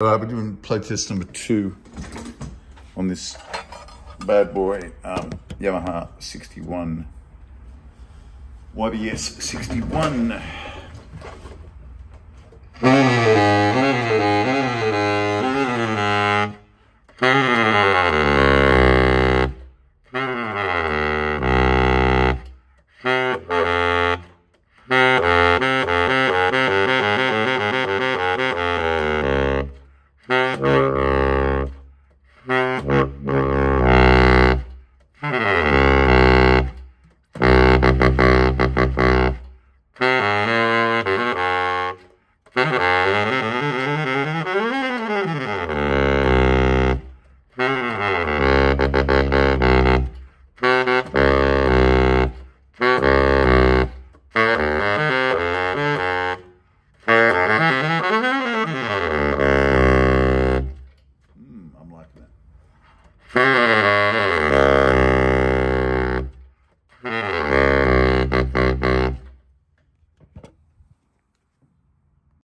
Right, we're doing play test number two on this bad boy um, Yamaha 61 YBS 61. Mm-hmm.